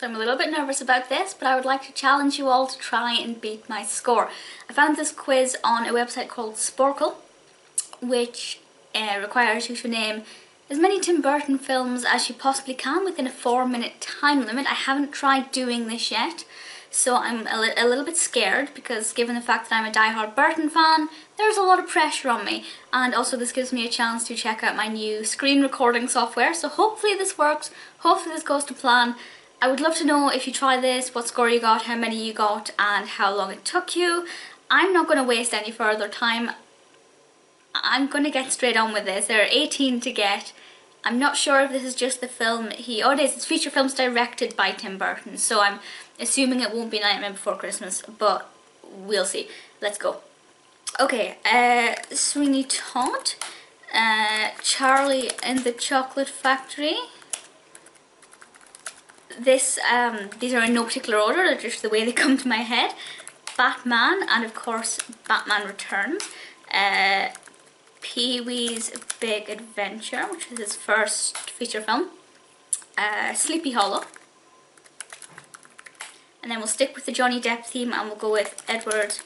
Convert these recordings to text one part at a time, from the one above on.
so I'm a little bit nervous about this, but I would like to challenge you all to try and beat my score. I found this quiz on a website called Sporcle, which uh, requires you to name as many Tim Burton films as you possibly can within a four minute time limit. I haven't tried doing this yet, so I'm a, li a little bit scared because given the fact that I'm a die-hard Burton fan, there's a lot of pressure on me. And also this gives me a chance to check out my new screen recording software, so hopefully this works, hopefully this goes to plan. I would love to know if you try this, what score you got, how many you got, and how long it took you. I'm not going to waste any further time. I'm going to get straight on with this. There are 18 to get. I'm not sure if this is just the film he... Oh, it is. It's feature films directed by Tim Burton, so I'm assuming it won't be Nightmare Before Christmas, but we'll see. Let's go. Okay, uh, Sweeney Todd, uh, Charlie and the Chocolate Factory. This, um, these are in no particular order, they're just the way they come to my head. Batman, and of course Batman Returns. Uh, Pee-wee's Big Adventure, which is his first feature film. Uh, Sleepy Hollow. And then we'll stick with the Johnny Depp theme and we'll go with Edward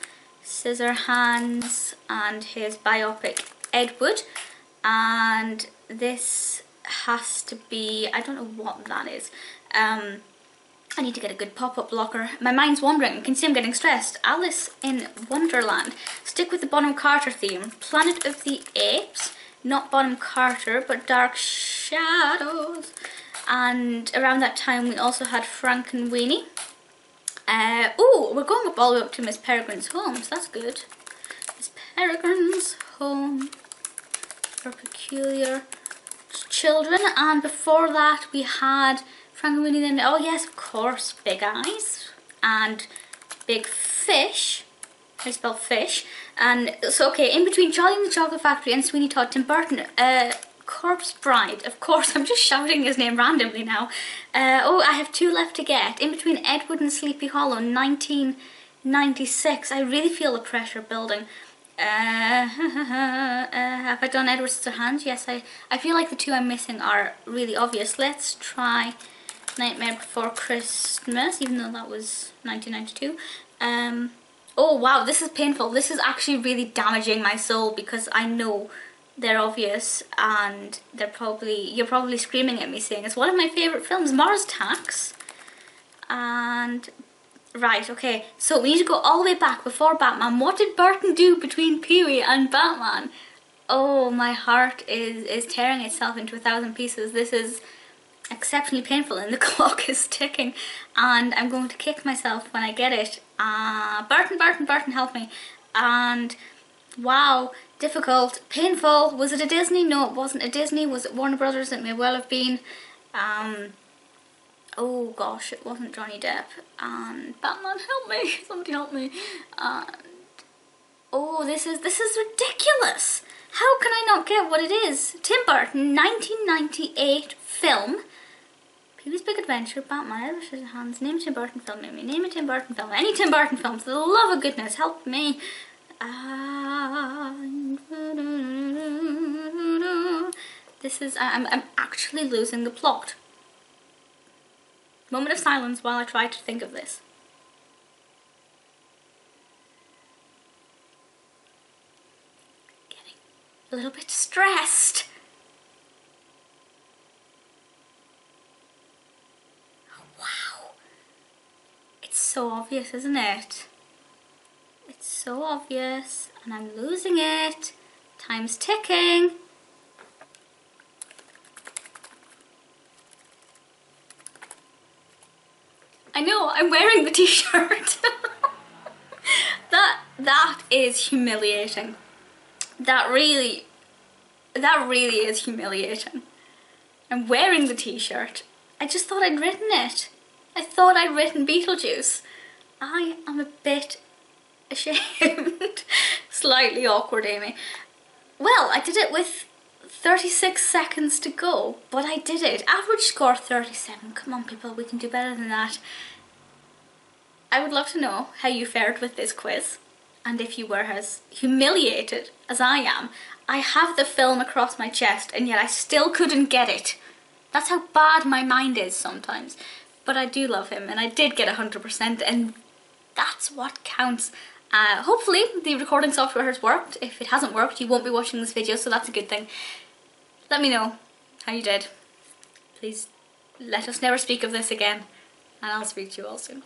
Scissorhands and his biopic Ed Wood. And this has to be, I don't know what that is. Um, I need to get a good pop-up blocker. My mind's wandering. You can see I'm getting stressed. Alice in Wonderland. Stick with the Bonham Carter theme. Planet of the Apes. Not Bonham Carter, but Dark Shadows. And around that time we also had Frankenweenie. Uh, oh, we're going up all the way up to Miss Peregrine's home, so that's good. Miss Peregrine's home for peculiar children. And before that we had Frankenweenie then, oh yes, of course, Big Eyes and Big Fish. I spell fish. And so, okay, in between Charlie and the Chocolate Factory and Sweeney Todd, Tim Burton, uh, Corpse Bride, of course, I'm just shouting his name randomly now. Uh, oh, I have two left to get. In between Edward and Sleepy Hollow, 1996. I really feel the pressure building. Uh, uh, have I done Edward Scissorhands? Yes, I, I feel like the two I'm missing are really obvious. Let's try Nightmare Before Christmas, even though that was 1992. Um, oh wow, this is painful. This is actually really damaging my soul because I know they're obvious and they're probably, you're probably screaming at me saying it's one of my favourite films, Mars Attacks. And, right, okay, so we need to go all the way back before Batman. What did Burton do between Pee-wee and Batman? Oh, my heart is, is tearing itself into a thousand pieces. This is exceptionally painful and the clock is ticking and I'm going to kick myself when I get it. Uh, Barton, Barton, Burton, help me. And wow, difficult, painful. Was it a Disney? No, it wasn't a Disney. Was it Warner Brothers? It may well have been. Um, oh gosh, it wasn't Johnny Depp. And Batman, help me, somebody help me. And oh, this is, this is ridiculous. How can I not get what it is? Tim Burton, 1998 film Big Adventure, Batman, Edward Scissorhands, name Tim Burton film, name, name a Tim Burton film, any Tim Burton film, for the love of goodness, help me. This is, I'm, I'm actually losing the plot. Moment of silence while I try to think of this. Getting a little bit stressed. So obvious, isn't it? It's so obvious and I'm losing it. Time's ticking. I know, I'm wearing the t-shirt. that, that is humiliating. That really, that really is humiliating. I'm wearing the t-shirt. I just thought I'd written it. I thought I'd written Beetlejuice. I am a bit ashamed. Slightly awkward, Amy. Well, I did it with 36 seconds to go, but I did it. Average score 37. Come on, people, we can do better than that. I would love to know how you fared with this quiz and if you were as humiliated as I am. I have the film across my chest and yet I still couldn't get it. That's how bad my mind is sometimes. But I do love him and I did get 100% and that's what counts. Uh, hopefully the recording software has worked. If it hasn't worked, you won't be watching this video, so that's a good thing. Let me know how you did. Please let us never speak of this again, and I'll speak to you all soon.